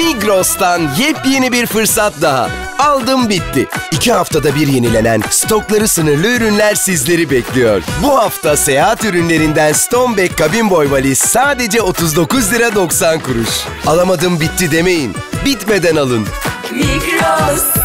Migros'tan yepyeni bir fırsat daha. Aldım bitti. İki haftada bir yenilenen stokları sınırlı ürünler sizleri bekliyor. Bu hafta seyahat ürünlerinden Stoneback kabin boy valiz sadece 39 lira 90 kuruş. Alamadım bitti demeyin. Bitmeden alın. Migros.